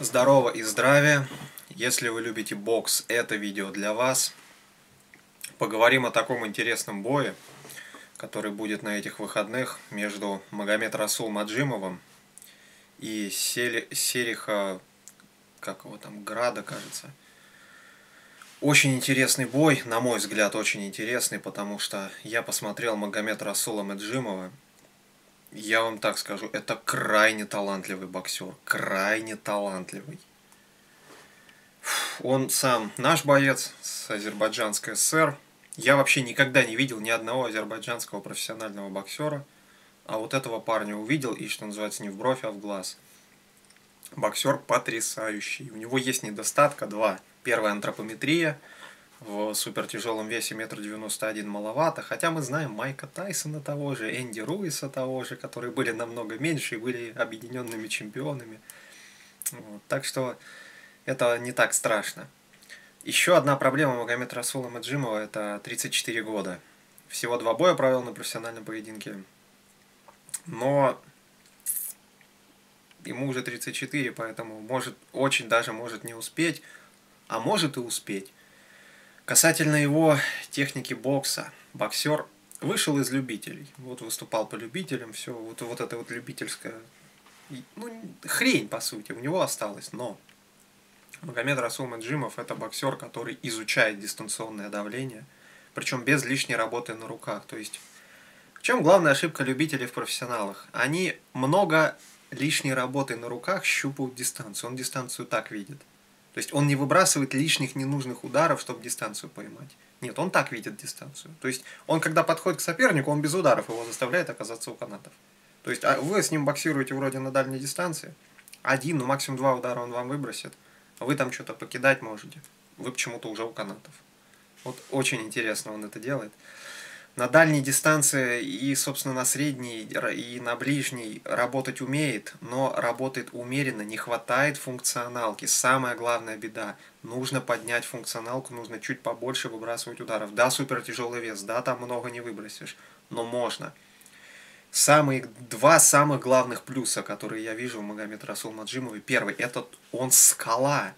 Здорово и здравия! Если вы любите бокс, это видео для вас. Поговорим о таком интересном бое, который будет на этих выходных между Магомед Расул Маджимовым и Сели, Сериха, как его там, Града, кажется. Очень интересный бой, на мой взгляд, очень интересный, потому что я посмотрел Магомед Расула Маджимова, я вам так скажу, это крайне талантливый боксер, крайне талантливый. Он сам наш боец с Азербайджанской ССР. Я вообще никогда не видел ни одного азербайджанского профессионального боксера, а вот этого парня увидел и, что называется, не в бровь, а в глаз. Боксер потрясающий. У него есть недостатка два. Первая антропометрия – в супертяжелом весе метр девяносто один маловато, хотя мы знаем Майка Тайсона того же, Энди Руиса того же, которые были намного меньше и были объединенными чемпионами. Вот. Так что это не так страшно. Еще одна проблема Магомед Расула Маджимова – это 34 года. Всего два боя провел на профессиональном поединке. Но ему уже 34, поэтому может, очень даже может не успеть, а может и успеть. Касательно его техники бокса, боксер вышел из любителей. Вот выступал по любителям, все, вот, вот это вот любительская, ну, хрень, по сути, у него осталось. Но Магомед Расул Маджимов это боксер, который изучает дистанционное давление, причем без лишней работы на руках. То есть, в чем главная ошибка любителей в профессионалах? Они много лишней работы на руках щупают дистанцию. Он дистанцию так видит – то есть он не выбрасывает лишних ненужных ударов, чтобы дистанцию поймать. Нет, он так видит дистанцию. То есть он, когда подходит к сопернику, он без ударов его заставляет оказаться у канатов. То есть а вы с ним боксируете вроде на дальней дистанции, один, ну максимум два удара он вам выбросит, а вы там что-то покидать можете. Вы почему-то уже у канатов. Вот очень интересно он это делает на дальней дистанции и, собственно, на средней и на ближней работать умеет, но работает умеренно, не хватает функционалки. Самая главная беда. Нужно поднять функционалку, нужно чуть побольше выбрасывать ударов. Да, супер тяжелый вес, да, там много не выбросишь, но можно. Самые, два самых главных плюса, которые я вижу в Магомед Расул Маджимове. Первый, это он скала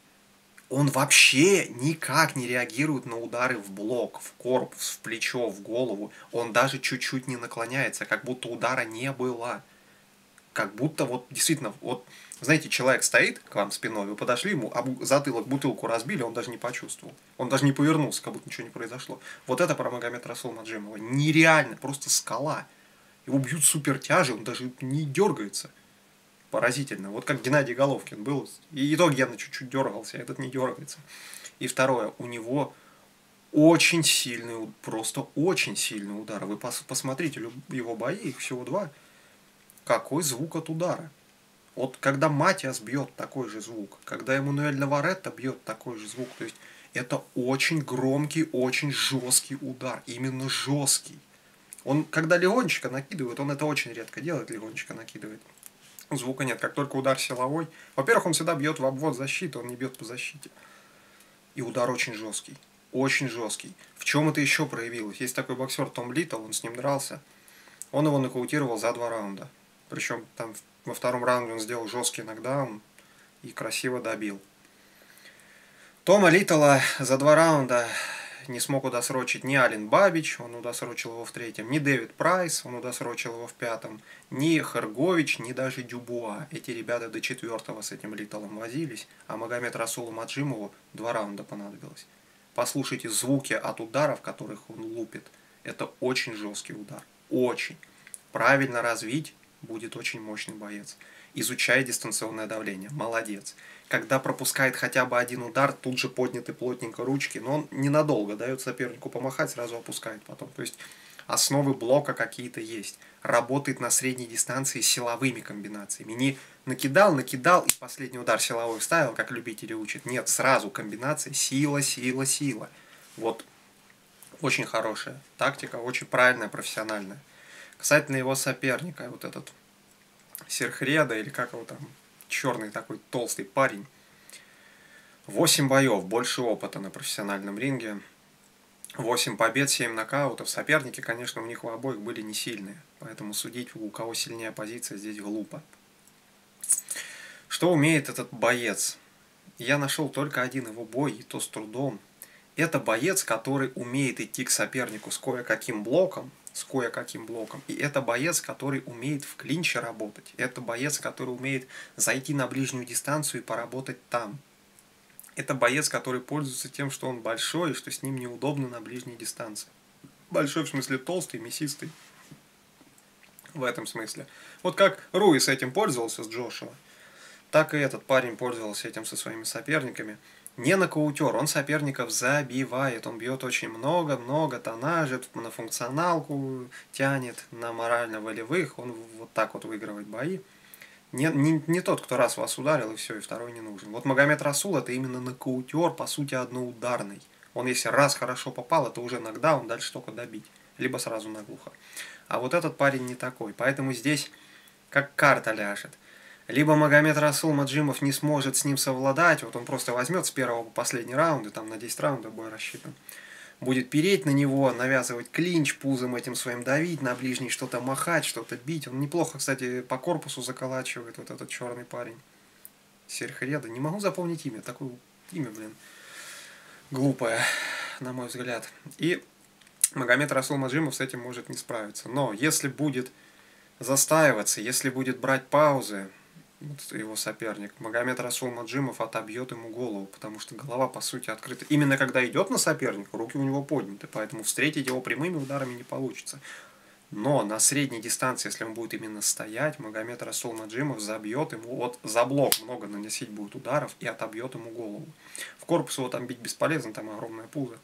он вообще никак не реагирует на удары в блок, в корпус, в плечо, в голову. Он даже чуть-чуть не наклоняется, как будто удара не было. Как будто вот действительно, вот знаете, человек стоит к вам спиной, вы подошли ему, а затылок бутылку разбили, он даже не почувствовал. Он даже не повернулся, как будто ничего не произошло. Вот это про Магомед Расул Маджимова. Нереально, просто скала. Его бьют супер тяжи, он даже не дергается поразительно. Вот как Геннадий Головкин был. И то Гена чуть-чуть дергался, а этот не дергается. И второе, у него очень сильный, просто очень сильный удар. Вы пос посмотрите его бои, их всего два. Какой звук от удара. Вот когда Матиас бьет такой же звук, когда Эммануэль Наваретто бьет такой же звук, то есть это очень громкий, очень жесткий удар, именно жесткий. Он, когда легонечко накидывает, он это очень редко делает, легонечко накидывает звука нет. Как только удар силовой, во-первых, он всегда бьет в обвод защиты, он не бьет по защите. И удар очень жесткий. Очень жесткий. В чем это еще проявилось? Есть такой боксер Том Литл, он с ним дрался. Он его нокаутировал за два раунда. Причем там во втором раунде он сделал жесткий нокдаун и красиво добил. Тома Литла за два раунда не смог удосрочить ни Ален Бабич, он удосрочил его в третьем, ни Дэвид Прайс, он удосрочил его в пятом, ни Харгович, ни даже Дюбуа. Эти ребята до четвертого с этим Литалом возились, а Магомед Расулу Маджимову два раунда понадобилось. Послушайте звуки от ударов, которых он лупит. Это очень жесткий удар. Очень. Правильно развить будет очень мощный боец. Изучай дистанционное давление. Молодец когда пропускает хотя бы один удар, тут же подняты плотненько ручки, но он ненадолго дает сопернику помахать, сразу опускает потом. То есть основы блока какие-то есть. Работает на средней дистанции силовыми комбинациями. Не накидал, накидал и последний удар силовой вставил, как любители учат. Нет, сразу комбинация сила, сила, сила. Вот очень хорошая тактика, очень правильная, профессиональная. Касательно его соперника, вот этот Серхреда или как его там черный такой толстый парень. Восемь боев, больше опыта на профессиональном ринге. Восемь побед, семь нокаутов. Соперники, конечно, у них у обоих были не сильные. Поэтому судить, у кого сильнее позиция, здесь глупо. Что умеет этот боец? Я нашел только один его бой, и то с трудом. Это боец, который умеет идти к сопернику с кое-каким блоком, с кое-каким блоком. И это боец, который умеет в клинче работать. Это боец, который умеет зайти на ближнюю дистанцию и поработать там. Это боец, который пользуется тем, что он большой и что с ним неудобно на ближней дистанции. Большой в смысле толстый, мясистый. В этом смысле. Вот как Руи с этим пользовался, с Джошуа, так и этот парень пользовался этим со своими соперниками – не нокаутер, он соперников забивает, он бьет очень много-много, тонажит, на функционалку тянет, на морально-волевых, он вот так вот выигрывает бои. Не, не, не тот, кто раз вас ударил, и все, и второй не нужен. Вот Магомед Расул это именно нокаутер, по сути, одноударный. Он если раз хорошо попал, это уже нокдаун, дальше только добить. Либо сразу наглухо. А вот этот парень не такой. Поэтому здесь как карта ляжет – либо Магомед Расул Маджимов не сможет с ним совладать, вот он просто возьмет с первого по последний раунд, и там на 10 раундов бой рассчитан, будет переть на него, навязывать клинч, пузом этим своим давить, на ближний что-то махать, что-то бить. Он неплохо, кстати, по корпусу заколачивает, вот этот черный парень. Серхреда. Не могу запомнить имя, такое имя, блин, глупое, на мой взгляд. И Магомед Расул Маджимов с этим может не справиться. Но если будет застаиваться, если будет брать паузы, его соперник. Магомед Расул Маджимов отобьет ему голову, потому что голова, по сути, открыта. Именно когда идет на соперника, руки у него подняты, поэтому встретить его прямыми ударами не получится. Но на средней дистанции, если он будет именно стоять, Магомед Расул Маджимов забьет ему, вот за блок много наносить будет ударов и отобьет ему голову. В корпус его там бить бесполезно, там огромная пузо.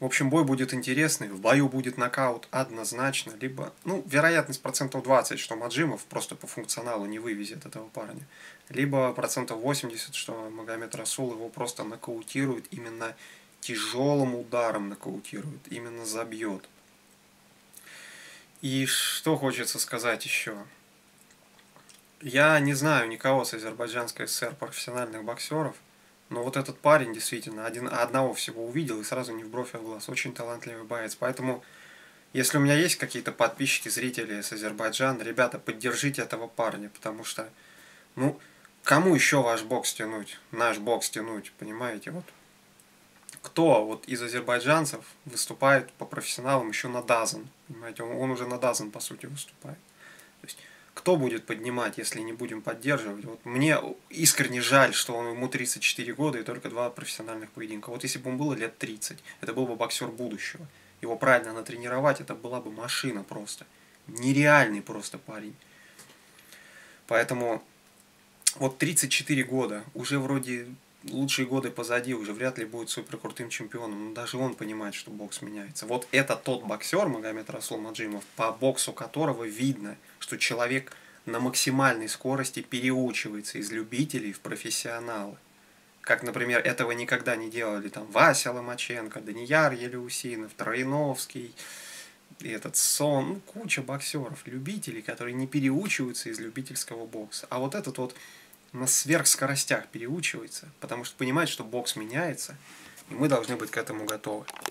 В общем, бой будет интересный, в бою будет нокаут однозначно, либо, ну, вероятность процентов 20, что Маджимов просто по функционалу не вывезет этого парня, либо процентов 80, что Магомед Расул его просто нокаутирует, именно тяжелым ударом нокаутирует, именно забьет. И что хочется сказать еще? Я не знаю никого с Азербайджанской ССР профессиональных боксеров – но вот этот парень действительно один, одного всего увидел и сразу не в бровь, а в глаз. Очень талантливый боец. Поэтому, если у меня есть какие-то подписчики, зрители с Азербайджана, ребята, поддержите этого парня, потому что, ну, кому еще ваш бокс тянуть, наш бокс тянуть, понимаете? Вот кто вот из азербайджанцев выступает по профессионалам еще на Дазан, понимаете? Он, он уже на Дазан, по сути, выступает. То есть, кто будет поднимать, если не будем поддерживать? Вот мне искренне жаль, что он, ему 34 года и только два профессиональных поединка. Вот если бы ему было лет 30, это был бы боксер будущего. Его правильно натренировать, это была бы машина просто. Нереальный просто парень. Поэтому вот 34 года, уже вроде лучшие годы позади, уже вряд ли будет супер крутым чемпионом. Но даже он понимает, что бокс меняется. Вот это тот боксер, Магомед Расул Маджимов, по боксу которого видно, что человек на максимальной скорости переучивается из любителей в профессионалы. Как, например, этого никогда не делали там Вася Ломаченко, Данияр Елеусинов, Троиновский, этот Сон, ну, куча боксеров, любителей, которые не переучиваются из любительского бокса. А вот этот вот на сверхскоростях переучивается, потому что понимает, что бокс меняется, и мы должны быть к этому готовы.